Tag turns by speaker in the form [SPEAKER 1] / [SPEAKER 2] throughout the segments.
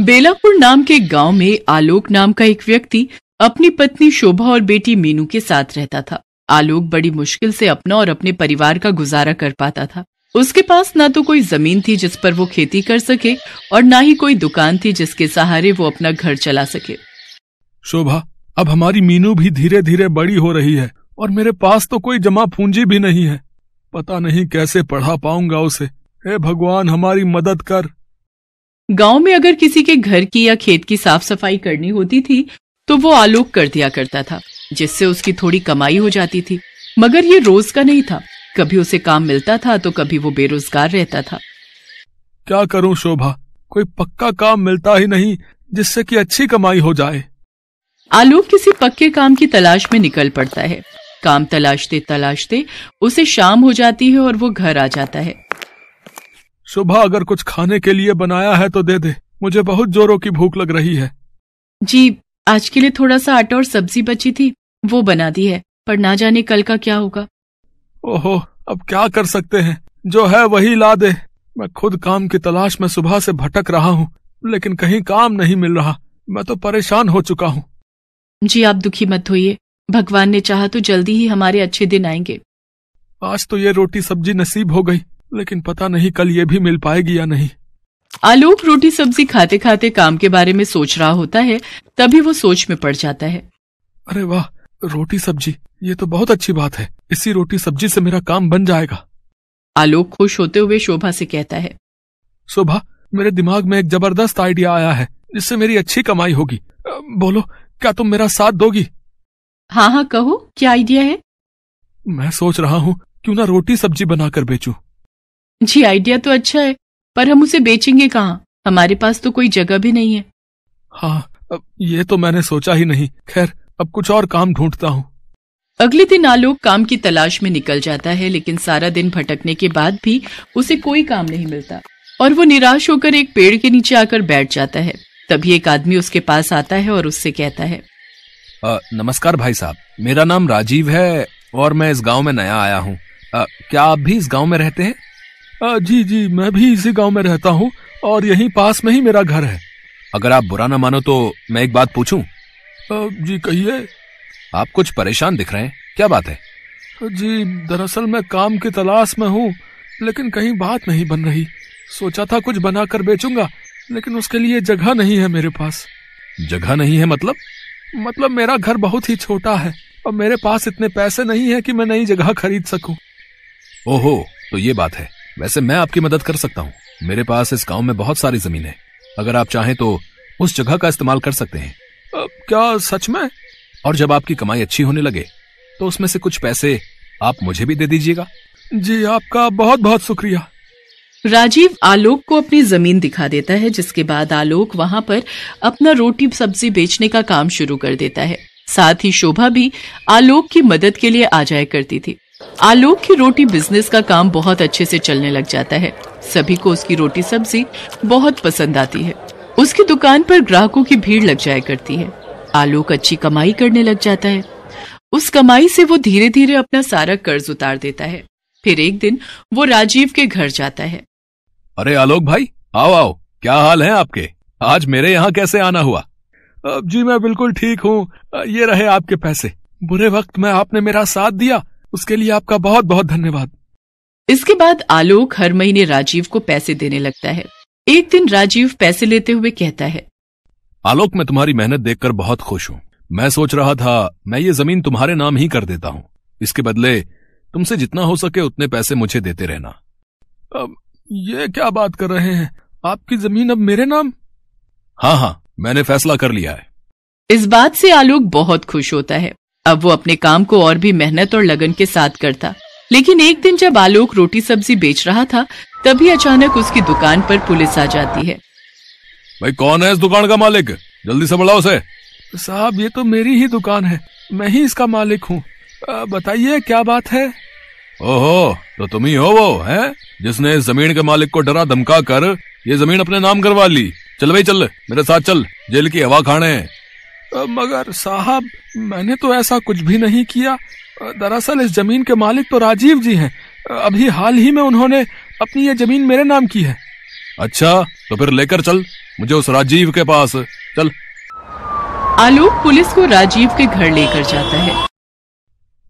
[SPEAKER 1] बेलापुर नाम के गाँव में आलोक नाम का एक व्यक्ति अपनी पत्नी शोभा और बेटी मीनू के साथ रहता था। आलोक बड़ी मुश्किल से अपना और अपने परिवार का गुजारा कर पाता था। उसके पास ना तो कोई ज़मीन थी जिस पर वो खेती कर सके और ना ही कोई दुकान थी जिसके सहारे वो अपना घर चला सके।
[SPEAKER 2] शोभा, अब हमारी मीनू भी धीरे धीरे बड़ी हो रही है और मेरे पास तो कोई जमा पूंजी भी नहीं है। पता नहीं कैसे पढ़ा पाऊँगा उसे। हे भगवान, हमारी मदद कर।
[SPEAKER 1] गाँव में अगर किसी के घर की या खेत की साफ़ सफ़ाई करनी होती थी तो वो आलोक कर दिया करता था जिससे उसकी थोड़ी कमाई हो जाती थी। मगर ये रोज का नहीं था। कभी उसे काम मिलता था तो कभी वो बेरोजगार रहता था।
[SPEAKER 2] क्या करूँ शोभा? कोई पक्का काम मिलता ही नहीं जिससे कि अच्छी कमाई हो जाए।
[SPEAKER 1] आलोक किसी पक्के काम की तलाश में निकल पड़ता है। काम तलाशते तलाशते उसे शाम हो जाती है और वो घर आ जाता है।
[SPEAKER 2] शोभा अगर कुछ खाने के लिए बनाया है तो दे दे। मुझे बहुत जोरों की भूख लग रही है।
[SPEAKER 1] जी आज के लिए थोड़ा सा आटा और सब्ज़ी बची थी वो बना दी है पर ना जाने कल का क्या होगा।
[SPEAKER 2] ओहो अब क्या कर सकते हैं? जो है वही ला दे। मैं खुद काम की तलाश में सुबह से भटक रहा हूँ लेकिन कहीं काम नहीं मिल रहा। मैं तो परेशान हो चुका हूँ।
[SPEAKER 1] जी आप दुखी मत होइए। भगवान ने चाहा तो जल्दी ही हमारे अच्छे दिन आएँगे।
[SPEAKER 2] आज तो ये रोटी सब्ज़ी नसीब हो गई। लेकिन पता नहीं कल ये भी मिल पाएगी या नहीं।
[SPEAKER 1] आलोक रोटी सब्ज़ी खाते खाते काम के बारे में सोच रहा होता है तभी वो सोच में पड़ जाता है।
[SPEAKER 2] अरे वाह रोटी सब्ज़ी ये तो बहुत अच्छी बात है। इसी रोटी सब्ज़ी से मेरा काम बन जाएगा।
[SPEAKER 1] आलोक खुश होते हुए शोभा से कहता है।
[SPEAKER 2] शोभा मेरे दिमाग में एक ज़बरदस्त आइडिया आया है जिससे मेरी अच्छी कमाई होगी। बोलो क्या तुम मेरा साथ दोगी?
[SPEAKER 1] हाँ हाँ कहो क्या आइडिया है?
[SPEAKER 2] मैं सोच रहा हूँ क्यों ना रोटी सब्ज़ी बनाकर बेचूं।
[SPEAKER 1] जी आइडिया तो अच्छा है पर हम उसे बेचेंगे कहाँ? हमारे पास तो कोई जगह भी नहीं है।
[SPEAKER 2] हाँ अब ये तो मैंने सोचा ही नहीं। खैर अब कुछ और काम ढूंढता हूँ।
[SPEAKER 1] अगले दिन आलोक काम की तलाश में निकल जाता है लेकिन सारा दिन भटकने के बाद भी उसे कोई काम नहीं मिलता। और वो निराश होकर एक पेड़ के नीचे आकर बैठ जाता है। तभी एक आदमी उसके पास आता है और उससे कहता है।
[SPEAKER 3] आ, नमस्कार भाई साहब। मेरा नाम राजीव है और मैं इस गाँव में नया आया हूँ। क्या आप भी इस गाँव में रहते हैं?
[SPEAKER 2] जी जी मैं भी इसी गाँव में रहता हूँ और यहीं पास में ही मेरा घर है।
[SPEAKER 3] अगर आप बुरा ना मानो तो मैं एक बात पूछूँ?
[SPEAKER 2] जी कहिए।
[SPEAKER 3] आप कुछ परेशान दिख रहे हैं? क्या बात है?
[SPEAKER 2] जी दरअसल मैं काम की तलाश में हूँ लेकिन कहीं बात नहीं बन रही। सोचा था कुछ बनाकर बेचूँगा लेकिन उसके लिए जगह नहीं है मेरे पास।
[SPEAKER 3] जगह नहीं है मतलब?
[SPEAKER 2] मतलब मेरा घर बहुत ही छोटा है और मेरे पास इतने पैसे नहीं है कि मैं नई जगह खरीद सकूँ।
[SPEAKER 3] ओहो तो ये बात है। वैसे मैं आपकी मदद कर सकता हूँ। मेरे पास इस गाँव में बहुत सारी ज़मीन है। अगर आप चाहें तो उस जगह का इस्तेमाल कर सकते हैं।
[SPEAKER 2] क्या सच में?
[SPEAKER 3] और जब आपकी कमाई अच्छी होने लगे तो उसमें से कुछ पैसे आप मुझे भी दे दीजिएगा।
[SPEAKER 2] जी आपका बहुत बहुत शुक्रिया।
[SPEAKER 1] राजीव आलोक को अपनी ज़मीन दिखा देता है जिसके बाद आलोक वहाँ पर अपना रोटी सब्ज़ी बेचने का काम शुरू कर देता है। साथ ही शोभा भी आलोक की मदद के लिए आ जाया करती थी। आलोक की रोटी बिज़नेस का काम बहुत अच्छे से चलने लग जाता है। सभी को उसकी रोटी सब्ज़ी बहुत पसंद आती है। उसकी दुकान पर ग्राहकों की भीड़ लग जाया करती है। आलोक अच्छी कमाई करने लग जाता है। उस कमाई से वो धीरे धीरे अपना सारा कर्ज उतार देता है। फिर एक दिन वो राजीव के घर जाता है।
[SPEAKER 3] अरे आलोक भाई आओ आओ। क्या हाल है आपके? आज मेरे यहाँ कैसे आना हुआ?
[SPEAKER 2] जी मैं बिल्कुल ठीक हूँ। ये रहे आपके पैसे। बुरे वक्त में आपने मेरा साथ दिया। उसके लिए आपका बहुत बहुत धन्यवाद।
[SPEAKER 1] इसके बाद आलोक हर महीने राजीव को पैसे देने लगता है। एक दिन राजीव पैसे लेते हुए कहता है
[SPEAKER 3] आलोक मैं तुम्हारी मेहनत देखकर बहुत खुश हूँ। मैं सोच रहा था मैं ये ज़मीन तुम्हारे नाम ही कर देता हूँ। इसके बदले तुमसे जितना हो सके उतने पैसे मुझे देते रहना।
[SPEAKER 2] अब ये क्या बात कर रहे हैं? आपकी ज़मीन अब मेरे नाम?
[SPEAKER 3] हाँ हाँ मैंने फैसला कर लिया है।
[SPEAKER 1] इस बात से आलोक बहुत खुश होता है। अब वो अपने काम को और भी मेहनत और लगन के साथ करता। लेकिन एक दिन जब आलोक रोटी सब्ज़ी बेच रहा था तभी अचानक उसकी दुकान पर पुलिस आ जाती है।
[SPEAKER 3] भाई कौन है इस दुकान का मालिक? जल्दी से बुलाओ उसे।
[SPEAKER 2] साहब ये तो मेरी ही दुकान है। मैं ही इसका मालिक हूँ। बताइए क्या बात है?
[SPEAKER 3] ओहो तो तुम ही हो वो है? जिसने इस ज़मीन के मालिक को डरा धमका कर ये ज़मीन अपने नाम करवा ली। चल भाई चल। मेरे साथ चल। जेल की हवा खाने।
[SPEAKER 2] मगर साहब मैंने तो ऐसा कुछ भी नहीं किया। दरअसल इस ज़मीन के मालिक तो राजीव जी हैं। अभी हाल ही में उन्होंने अपनी ये ज़मीन मेरे नाम की है।
[SPEAKER 3] अच्छा तो फिर लेकर चल।
[SPEAKER 4] मुझे उस राजीव के पास। चल।
[SPEAKER 1] आलोक पुलिस को राजीव के घर लेकर जाता है।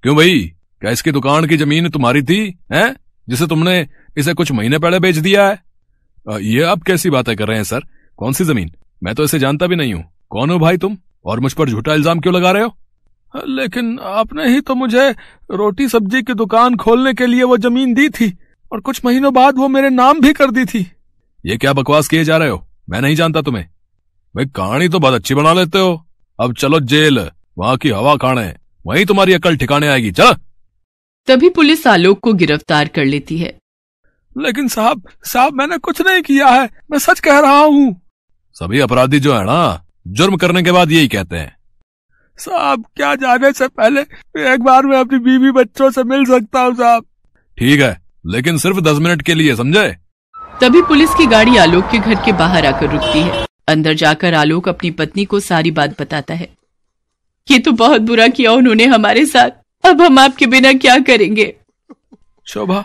[SPEAKER 4] क्यों भाई? क्या इसकी दुकान की ज़मीन तुम्हारी थी हैं? जिसे तुमने इसे कुछ महीने पहले बेच दिया है? ये आप कैसी बातें कर रहे हैं सर? कौन सी ज़मीन? मैं तो इसे जानता भी नहीं हूँ। कौन हो भाई तुम? और मुझ पर झूठा इल्ज़ाम क्यों लगा रहे हो?
[SPEAKER 2] लेकिन आपने ही तो मुझे रोटी सब्ज़ी की दुकान खोलने के लिए वो ज़मीन दी थी और कुछ महीनों बाद वो मेरे नाम भी कर दी थी।
[SPEAKER 4] ये क्या बकवास किए जा रहे हो? मैं नहीं जानता तुम्हें। भाई कहानी तो बहुत अच्छी बना लेते हो। अब चलो जेल वहाँ की हवा खाने। वहीं तुम्हारी अकल ठिकाने आएगी। चल।
[SPEAKER 1] तभी पुलिस आलोक को गिरफ़्तार कर लेती है।
[SPEAKER 2] लेकिन साहब साहब मैंने कुछ नहीं किया है। मैं सच कह रहा हूँ।
[SPEAKER 4] सभी अपराधी जो है ना जुर्म करने के बाद यही कहते हैं।
[SPEAKER 2] साहब क्या जाने से पहले एक बार मैं अपनी बीवी बच्चों से मिल सकता हूँ साहब।
[SPEAKER 4] ठीक है लेकिन सिर्फ़ दस मिनट के लिए समझे?
[SPEAKER 1] तभी पुलिस की गाड़ी आलोक के घर के बाहर आकर रुकती है। अंदर जाकर आलोक अपनी पत्नी को सारी बात बताता है। ये तो बहुत बुरा किया उन्होंने हमारे साथ। अब हम आपके बिना क्या करेंगे?
[SPEAKER 2] शोभा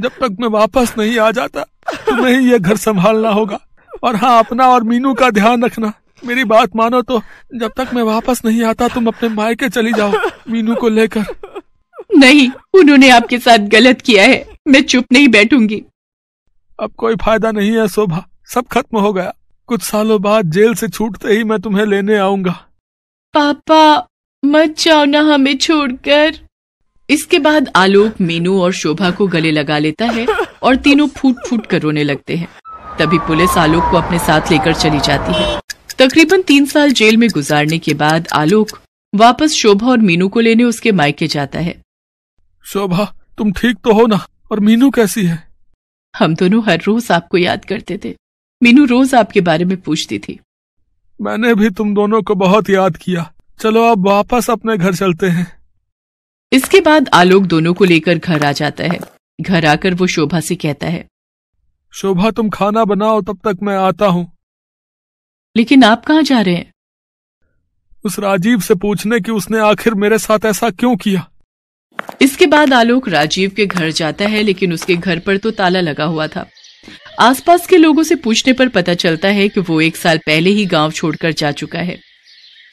[SPEAKER 2] जब तक मैं वापस नहीं आ जाता तुम्हें ही ये घर संभालना होगा। और हाँ अपना और मीनू का ध्यान रखना। मेरी बात मानो तो जब तक मैं वापस नहीं आता तुम अपने मायके चली जाओ मीनू को लेकर।
[SPEAKER 1] नहीं उन्होंने आपके साथ गलत किया है। मैं चुप नहीं बैठूँगी।
[SPEAKER 2] अब कोई फ़ायदा नहीं है शोभा। सब खत्म हो गया। कुछ सालों बाद जेल से छूटते ही मैं तुम्हें लेने आऊँगा।
[SPEAKER 1] पापा मत जाओ ना हमें छोड़कर। इसके बाद आलोक मीनू और शोभा को गले लगा लेता है और तीनों फूट फूट कर रोने लगते हैं। तभी पुलिस आलोक को अपने साथ लेकर चली जाती है। तकरीबन तीन साल जेल में गुजारने के बाद आलोक वापस शोभा और मीनू को लेने उसके मायके जाता है।
[SPEAKER 2] शोभा तुम ठीक तो हो ना? और मीनू कैसी है?
[SPEAKER 1] हम दोनों हर रोज आपको याद करते थे। मीनू रोज आपके बारे में पूछती थी।
[SPEAKER 2] मैंने भी तुम दोनों को बहुत याद किया। चलो अब वापस अपने घर चलते हैं।
[SPEAKER 1] इसके बाद आलोक दोनों को लेकर घर आ जाता है। घर आकर वो शोभा से कहता है
[SPEAKER 2] शोभा तुम खाना बनाओ तब तक मैं आता हूँ।
[SPEAKER 1] लेकिन आप कहाँ जा रहे हैं?
[SPEAKER 2] उस राजीव से पूछने की उसने आखिर मेरे साथ ऐसा क्यों किया?
[SPEAKER 1] इसके बाद आलोक राजीव के घर जाता है लेकिन उसके घर पर तो ताला लगा हुआ था। आसपास के लोगों से पूछने पर पता चलता है कि वो एक साल पहले ही गाँव छोड़कर जा चुका है।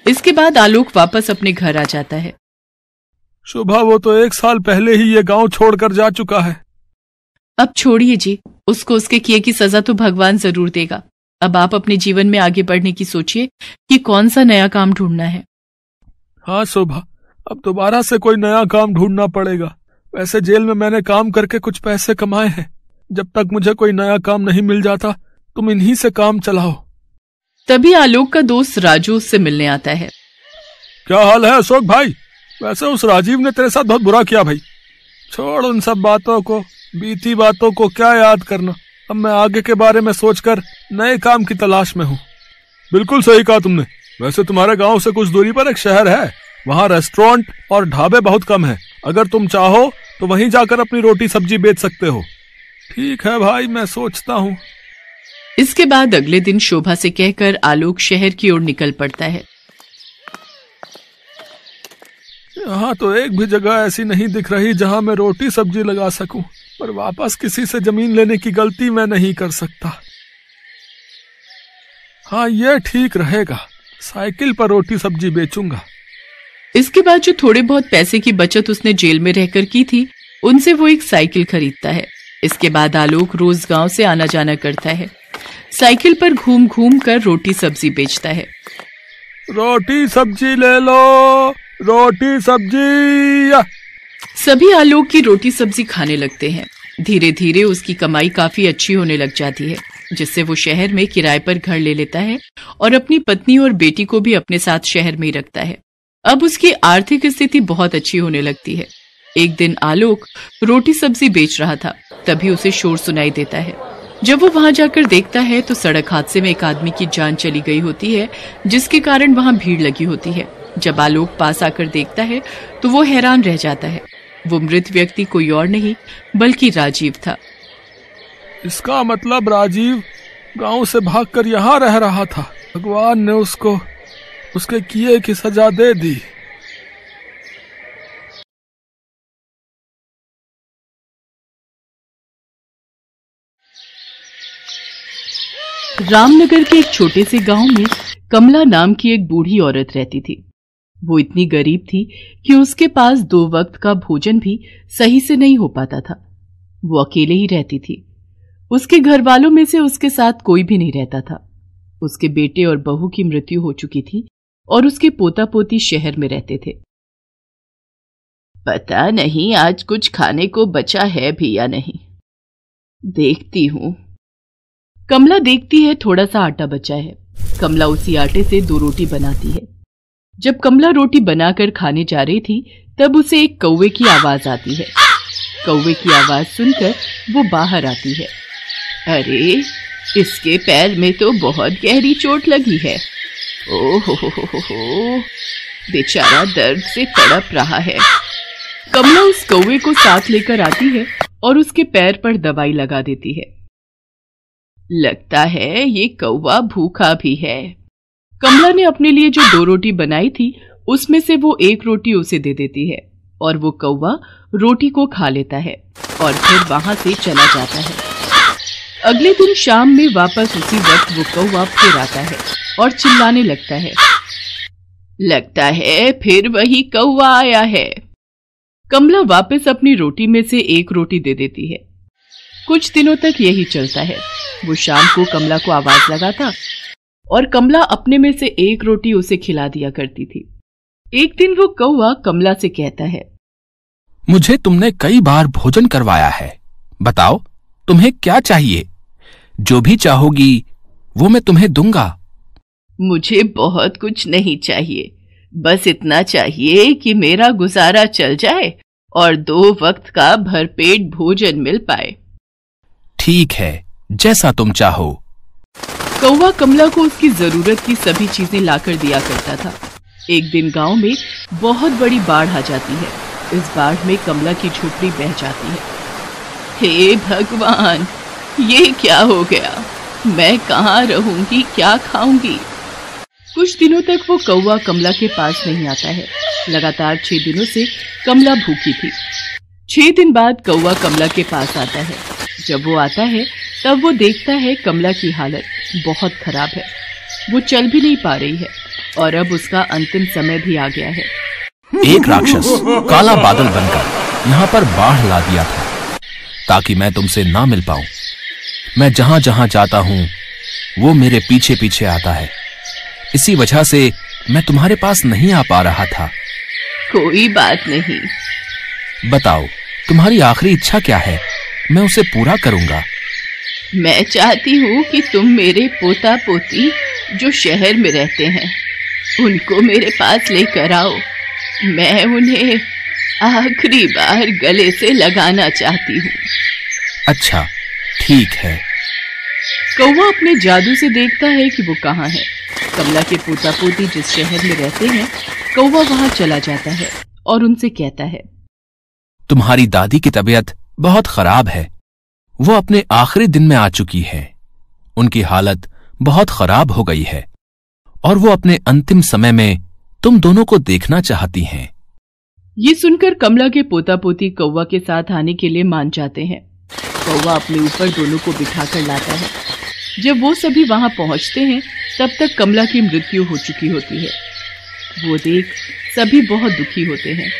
[SPEAKER 1] इसके बाद आलोक वापस अपने घर आ जाता है।
[SPEAKER 2] शोभा वो तो एक साल पहले ही ये गाँव छोड़कर जा चुका है।
[SPEAKER 1] अब छोड़िए जी उसको उसके किए की सजा तो भगवान ज़रूर देगा। अब आप अपने जीवन में आगे बढ़ने की सोचिए कि कौन सा नया काम ढूंढना है।
[SPEAKER 2] हाँ शोभा अब दोबारा से कोई नया काम ढूंढना पड़ेगा। वैसे जेल में मैंने काम करके कुछ पैसे कमाए हैं। जब तक मुझे कोई नया काम नहीं मिल जाता तुम इन्हीं से काम चलाओ।
[SPEAKER 1] तभी आलोक का दोस्त राजू उससे मिलने आता है।
[SPEAKER 2] क्या हाल है अशोक भाई? वैसे उस राजीव ने तेरे साथ बहुत बुरा किया भाई। छोड़ उन सब बातों को बीती बातों को क्या याद करना? अब मैं आगे के बारे में सोचकर नए काम की तलाश में हूँ। बिल्कुल सही कहा तुमने। वैसे तुम्हारे गाँव से कुछ दूरी पर एक शहर है। वहाँ रेस्टोरेंट और ढाबे बहुत कम है। अगर तुम चाहो तो वहीं जाकर अपनी रोटी सब्ज़ी बेच सकते हो। ठीक है भाई मैं सोचता हूँ।
[SPEAKER 1] इसके बाद अगले दिन शोभा से कहकर आलोक शहर की ओर निकल पड़ता है।
[SPEAKER 2] यहाँ तो एक भी जगह ऐसी नहीं दिख रही जहाँ मैं रोटी सब्ज़ी लगा सकूँ। पर वापस किसी से ज़मीन लेने की गलती मैं नहीं कर सकता। हाँ ये ठीक रहेगा। साइकिल पर रोटी सब्ज़ी बेचूँगा।
[SPEAKER 1] इसके बाद जो थोड़े बहुत पैसे की बचत उसने जेल में रहकर की थी उनसे वो एक साइकिल खरीदता है। इसके बाद आलोक रोज गाँव से आना जाना करता है। साइकिल पर घूम घूम कर रोटी सब्ज़ी बेचता है।
[SPEAKER 2] रोटी सब्ज़ी ले लो रोटी सब्ज़ी।
[SPEAKER 1] सभी आलोक की रोटी सब्ज़ी खाने लगते हैं। धीरे धीरे उसकी कमाई काफ़ी अच्छी होने लग जाती है, जिससे वो शहर में किराए पर घर ले लेता है और अपनी पत्नी और बेटी को भी अपने साथ शहर में रखता है। अब उसकी आर्थिक स्थिति बहुत अच्छी होने लगती है। एक दिन आलोक रोटी सब्ज़ी बेच रहा था, तभी उसे शोर सुनाई देता है। जब वो वहाँ जाकर देखता है तो सड़क हादसे में एक आदमी की जान चली गई होती है, जिसके कारण वहाँ भीड़ लगी होती है। जब आलोक पास आकर देखता है तो वो हैरान रह जाता है। वो मृत व्यक्ति कोई और नहीं बल्कि राजीव था।
[SPEAKER 2] इसका मतलब राजीव गाँव से भागकर यहाँ रह रहा था। भगवान ने उसको उसके किए की सजा दे दी।
[SPEAKER 1] रामनगर के एक छोटे से गाँव में कमला नाम की एक बूढ़ी औरत रहती थी। वो इतनी गरीब थी कि उसके पास दो वक्त का भोजन भी सही से नहीं हो पाता था। वो अकेले ही रहती थी। उसके घर वालों में से उसके साथ कोई भी नहीं रहता था। उसके बेटे और बहू की मृत्यु हो चुकी थी और उसके पोता पोती शहर में रहते थे। पता नहीं आज कुछ खाने को बचा है भी या नहीं। देखती हूँ। कमला देखती है, थोड़ा सा आटा बचा है। कमला उसी आटे से दो रोटी बनाती है। जब कमला रोटी बनाकर खाने जा रही थी, तब उसे एक कौवे की आवाज़ आती है। कौवे की आवाज़ सुनकर वो बाहर आती है। अरे, इसके पैर में तो बहुत गहरी चोट लगी है। ओ हो हो हो हो बेचारा दर्द से तड़प रहा है। कमला उस कौवे को साथ लेकर आती है और उसके पैर पर दवाई लगा देती है। लगता है ये कौवा भूखा भी है। कमला ने अपने लिए जो दो रोटी बनाई थी, उसमें से वो एक रोटी उसे दे देती है और वो कौवा रोटी को खा लेता है और फिर वहाँ से चला जाता है। अगले दिन शाम में वापस उसी वक्त वो कौवा फिर आता है और चिल्लाने लगता है। लगता है फिर वही कौवा आया है। कमला वापस अपनी रोटी में से एक रोटी दे देती है। कुछ दिनों तक यही चलता है। वो शाम को कमला को आवाज़ लगाता और कमला अपने में से एक रोटी उसे खिला दिया करती थी। एक दिन वो कौआ कमला से कहता है
[SPEAKER 3] मुझे तुमने कई बार भोजन करवाया है। बताओ तुम्हें क्या चाहिए? जो भी चाहोगी वो मैं तुम्हें दूँगा।
[SPEAKER 1] मुझे बहुत कुछ नहीं चाहिए। बस इतना चाहिए कि मेरा गुजारा चल जाए और दो वक्त का भरपेट भोजन मिल पाए।
[SPEAKER 3] ठीक है जैसा तुम चाहो।
[SPEAKER 1] कौवा कमला को उसकी ज़रूरत की सभी चीज़ें लाकर दिया करता था। एक दिन गाँव में बहुत बड़ी बाढ़ आ जाती है। इस बाढ़ में कमला की झोपड़ी बह जाती है। हे भगवान, ये क्या हो गया? मैं कहाँ रहूँगी, क्या खाऊँगी? कुछ दिनों तक वो कौवा कमला के पास नहीं आता है। लगातार छह दिनों से कमला भूखी थी। छह दिन बाद कौवा कमला के पास आता है। जब वो आता है तब वो देखता है कमला की हालत बहुत खराब है। वो चल भी नहीं पा रही है और अब उसका अंतिम समय भी आ गया है।
[SPEAKER 3] एक राक्षस काला बादल बनकर यहाँ पर बाढ़ ला दिया था ताकि मैं तुमसे ना मिल पाऊँ। मैं जहाँ जहाँ जाता हूँ वो मेरे पीछे पीछे आता है। इसी वजह से मैं तुम्हारे पास नहीं आ पा रहा था।
[SPEAKER 1] कोई बात नहीं।
[SPEAKER 3] बताओ तुम्हारी आखिरी इच्छा क्या है? मैं उसे पूरा करूँगा।
[SPEAKER 1] मैं चाहती हूँ कि तुम मेरे पोता पोती जो शहर में रहते हैं उनको मेरे पास लेकर आओ। मैं उन्हें आखिरी बार गले से लगाना चाहती हूँ।
[SPEAKER 3] अच्छा ठीक है।
[SPEAKER 1] कौवा अपने जादू से देखता है कि वो कहाँ है। कमला के पोता पोती जिस शहर में रहते हैं कौवा वहाँ चला जाता है और उनसे कहता है
[SPEAKER 3] तुम्हारी दादी की तबीयत बहुत खराब है। वो अपने आखिरी दिन में आ चुकी है। उनकी हालत बहुत खराब हो गई है। और वो अपने अंतिम समय में तुम दोनों को देखना चाहती हैं।
[SPEAKER 1] ये सुनकर कमला के पोता पोती कौवा के साथ आने के लिए मान जाते हैं। कौवा अपने ऊपर दोनों को बिठा कर लाता है। जब वो सभी वहाँ पहुँचते हैं तब तक कमला की मृत्यु हो चुकी होती है। वो देख सभी बहुत दुखी होते हैं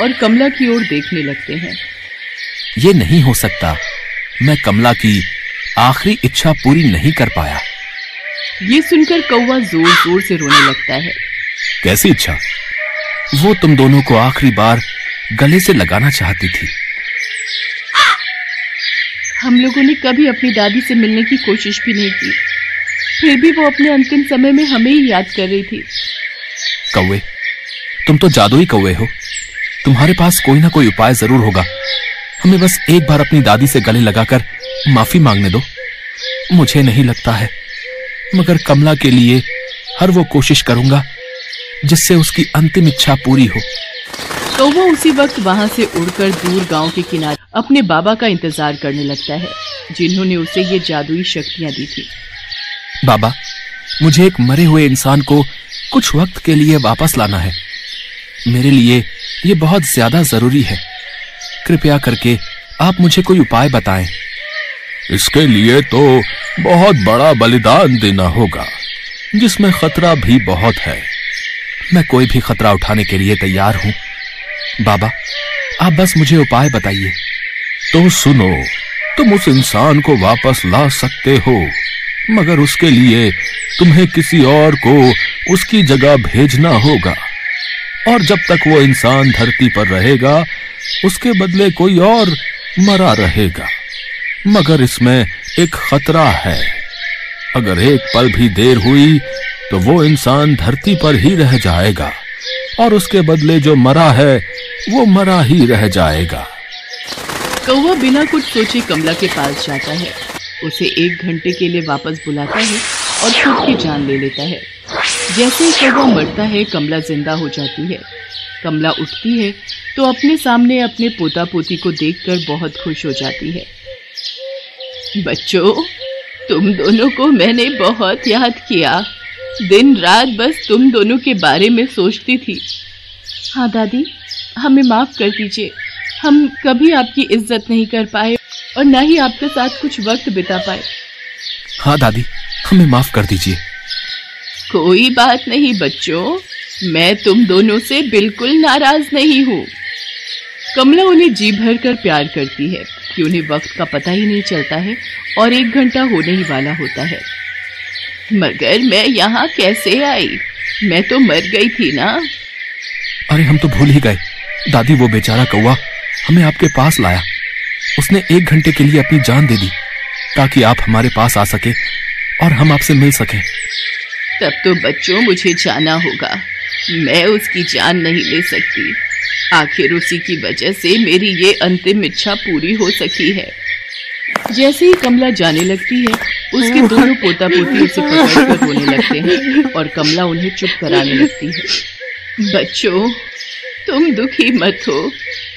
[SPEAKER 1] और कमला की ओर देखने लगते हैं।
[SPEAKER 3] ये नहीं हो सकता। मैं कमला की आखिरी इच्छा पूरी नहीं कर पाया।
[SPEAKER 1] ये सुनकर कौवा ज़ोर ज़ोर से रोने लगता है।
[SPEAKER 3] कैसी इच्छा? वो तुम दोनों को आखिरी बार गले से लगाना चाहती थी।
[SPEAKER 1] हम लोगों ने कभी अपनी दादी से मिलने की कोशिश भी नहीं की। फिर भी वो अपने अंतिम समय में हमें ही याद कर रही थी।
[SPEAKER 3] कौवे तुम तो जादुई कौवे हो। तुम्हारे पास कोई ना कोई उपाय ज़रूर होगा। हमें बस एक बार अपनी दादी से गले लगाकर माफ़ी मांगने दो। मुझे नहीं लगता है मगर कमला के लिए हर वो कोशिश करूँगा जिससे उसकी अंतिम इच्छा पूरी हो।
[SPEAKER 1] तो वो उसी वक्त वहाँ से उड़कर दूर गाँव के किनारे अपने बाबा का इंतज़ार करने लगता है जिन्होंने उसे ये जादुई शक्तियाँ दी थी।
[SPEAKER 3] बाबा मुझे एक मरे हुए इंसान को कुछ वक्त के लिए वापस लाना है। मेरे लिए ये बहुत ज़्यादा ज़रूरी है। कृपया करके आप मुझे कोई उपाय बताएँ। इसके लिए तो बहुत बड़ा बलिदान देना होगा जिसमें खतरा भी बहुत है। मैं कोई भी खतरा उठाने के लिए तैयार हूँ। बाबा आप बस मुझे उपाय बताइए। तो सुनो तुम उस इंसान को वापस ला सकते हो मगर उसके लिए तुम्हें किसी और को उसकी जगह भेजना होगा। और जब तक वो इंसान धरती पर रहेगा उसके बदले कोई और मरा रहेगा। मगर इसमें एक खतरा है। अगर एक पल भी देर हुई तो वो इंसान धरती पर ही रह जाएगा। और उसके बदले जो मरा है, वो मरा ही रह जाएगा।
[SPEAKER 1] कौवा बिना कुछ सोचे कमला के पास जाता है। उसे एक घंटे के लिए वापस बुलाता है और खुद की जान ले लेता है। जैसे ही कौवा मरता है, कमला ज़िंदा हो जाती है। कमला उठती है तो अपने सामने अपने पोता पोती को देखकर बहुत खुश हो जाती है। बच्चों तुम दोनों को मैंने बहुत याद किया। दिन रात बस तुम दोनों के बारे में सोचती थी। हाँ दादी हमें माफ़ कर दीजिए। हम कभी आपकी इज़्ज़त नहीं कर पाए और ना ही आपके साथ कुछ वक्त बिता पाए।
[SPEAKER 3] हाँ दादी हमें माफ़ कर दीजिए।
[SPEAKER 1] कोई बात नहीं बच्चों। मैं तुम दोनों से बिल्कुल नाराज़ नहीं हूँ। कमला उन्हें जी भर कर प्यार करती है कि उन्हें वक्त का पता ही नहीं चलता है और एक घंटा होने ही वाला होता है। मगर मैं यहाँ कैसे आई? मैं तो मर गई थी ना।
[SPEAKER 3] अरे हम तो भूल ही गए। दादी वो बेचारा कौआ हमें आपके पास लाया। उसने एक घंटे के लिए अपनी जान दे दी ताकि आप हमारे पास आ सके और हम आपसे मिल सकें।
[SPEAKER 1] तब तो बच्चों मुझे जाना होगा। मैं उसकी जान नहीं ले सकती। आखिर उसी की वजह से मेरी ये अंतिम इच्छा पूरी हो सकी है। जैसे ही कमला जाने लगती है, उसके दोनों पोता पोती उसे पकड़कर रोने लगते हैं और कमला उन्हें चुप कराने लगती है। बच्चों, तुम दुखी मत हो।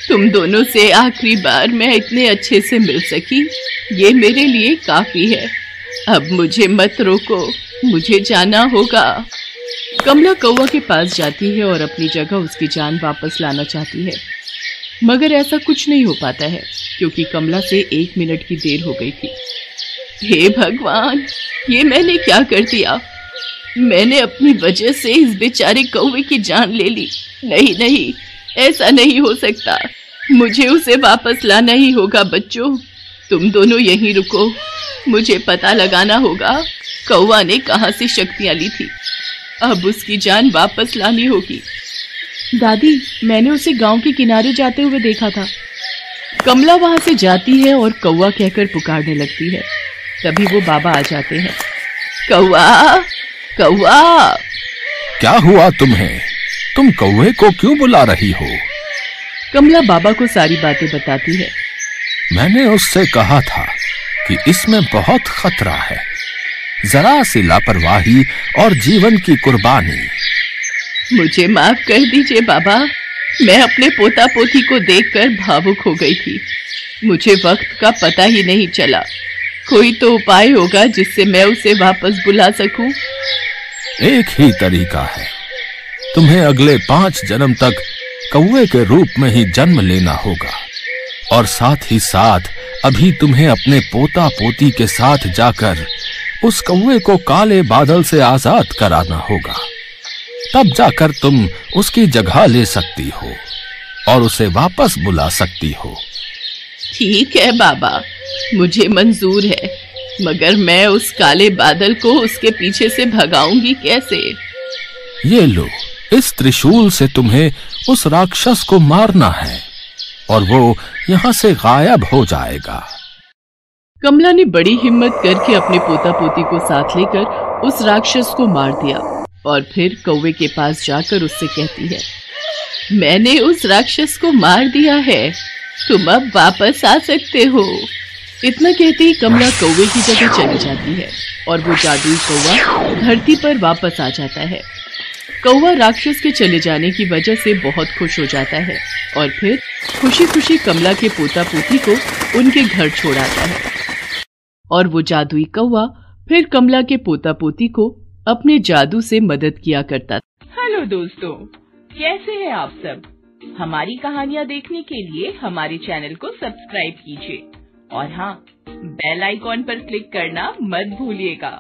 [SPEAKER 1] तुम दोनों से आखिरी बार मैं इतने अच्छे से मिल सकी। ये मेरे लिए काफ़ी है। अब मुझे मत रोको। मुझे जाना होगा। कमला कौवा के पास जाती है और अपनी जगह उसकी जान वापस लाना चाहती है। मगर ऐसा कुछ नहीं हो पाता है, क्योंकि कमला से एक मिनट की देर हो गई थी। हे भगवान, ये मैंने क्या कर दिया? मैंने अपनी वजह से इस बेचारे कौवे की जान ले ली। नहीं नहीं, ऐसा नहीं हो सकता। मुझे उसे वापस लाना ही होगा, बच्चों। तुम दोनों यहीं रुको। मुझे पता लगाना होगा कौवा ने कहा से शक्तियाँ ली थी। अब उसकी जान वापस लानी होगी। दादी मैंने उसे गाँव के किनारे जाते हुए देखा था। कमला वहाँ से जाती है और कौवा कहकर पुकारने लगती है। तभी वो बाबा आ जाते हैं। कौवा कौवा।
[SPEAKER 3] क्या हुआ तुम्हें? तुम कौवे को क्यों बुला रही हो?
[SPEAKER 1] कमला बाबा को सारी बातें बताती है।
[SPEAKER 3] मैंने उससे कहा था कि इसमें बहुत खतरा है। जरा सी लापरवाही और जीवन की कुर्बानी।
[SPEAKER 1] मुझे माफ़ कर दीजिए बाबा। मैं अपने पोता पोती को देखकर भावुक हो गई थी। मुझे वक्त का पता ही नहीं चला। कोई तो उपाय होगा जिससे मैं उसे वापस बुला सकूँ।
[SPEAKER 3] एक ही तरीका है। तुम्हें अगले पाँच जन्म तक कौए के रूप में ही जन्म लेना होगा। और साथ ही साथ अभी तुम्हें अपने पोता पोती के साथ जाकर उस कौए को काले बादल से आज़ाद कराना होगा। तब जाकर तुम उसकी जगह ले सकती हो और उसे वापस बुला सकती हो।
[SPEAKER 1] ठीक है बाबा मुझे मंजूर है मगर मैं उस काले बादल को उसके पीछे से भगाऊँगी कैसे?
[SPEAKER 3] ये लो इस त्रिशूल से तुम्हें उस राक्षस को मारना है और वो यहाँ से गायब हो जाएगा।
[SPEAKER 1] कमला ने बड़ी हिम्मत करके अपने पोता पोती को साथ लेकर उस राक्षस को मार दिया और फिर कौवे के पास जाकर उससे कहती है, मैंने उस राक्षस को मार दिया है। तुम अब वापस आ सकते हो। इतना कहते ही कमला कौवे की जगह चली जाती है और वो जादुई कौवा धरती पर वापस आ जाता है। कौवा राक्षस के चले जाने की वजह से बहुत खुश हो जाता है और फिर खुशी खुशी कमला के पोता पोती को उनके घर छोड़ आता है। और वो जादुई कौवा फिर कमला के पोता पोती को अपने जादू से मदद किया करता
[SPEAKER 5] हेलो दोस्तों, कैसे हैं आप सब? हमारी कहानियाँ देखने के लिए हमारे चैनल को सब्सक्राइब कीजिए
[SPEAKER 1] और हाँ बेल आइकॉन पर क्लिक करना मत भूलिएगा।